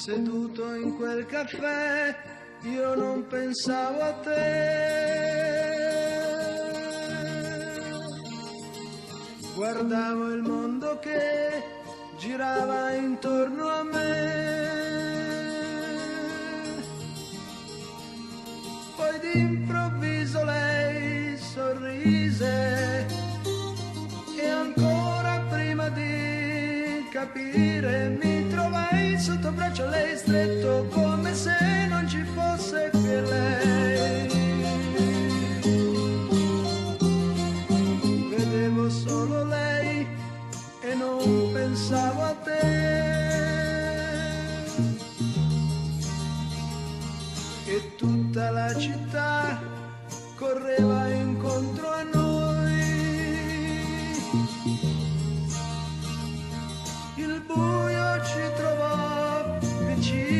seduto in quel caffè, io non pensavo a te. Guardavo il mondo che girava intorno a me. Poi d'improvviso lei sorrise capire mi trovai sotto braccio lei stretto come se non ci fosse che lei. Vedevo solo lei e non pensavo a te. E tutta la città correva incontro a noi. il buio ci trova vicini.